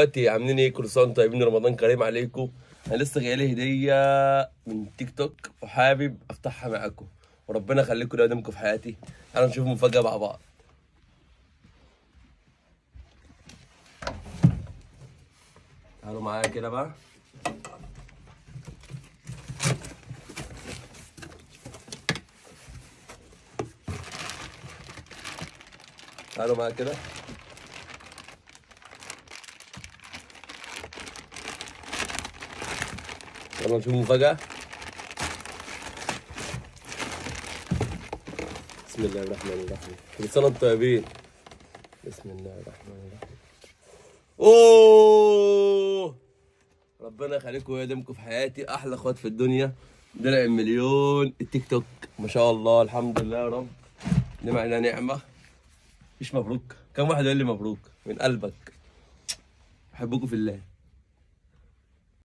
دلوقتي عاملين إيه كل سنه طيبين رمضان كريم عليكم. أنا لسه جاي لي هدية من تيك توك وحابب افتحها معاكم. وربنا يخليكم لقدامكم في حياتي. تعالوا نشوف مفاجأة مع بعض. تعالوا معايا كده بقى. تعالوا معايا كده. يلا نشوف مفاجأة. بسم الله الرحمن الرحيم. كل سنة وأنتم طيبين بسم الله الرحمن الرحيم. أوه! ربنا يخليكم ويديمكم في حياتي. أحلى أخوات في الدنيا. درع المليون. التيك توك. ما شاء الله. الحمد لله يا رب. نعمة على نعمة. مش مبروك. كم واحد قال لي مبروك؟ من قلبك. بحبكم في الله.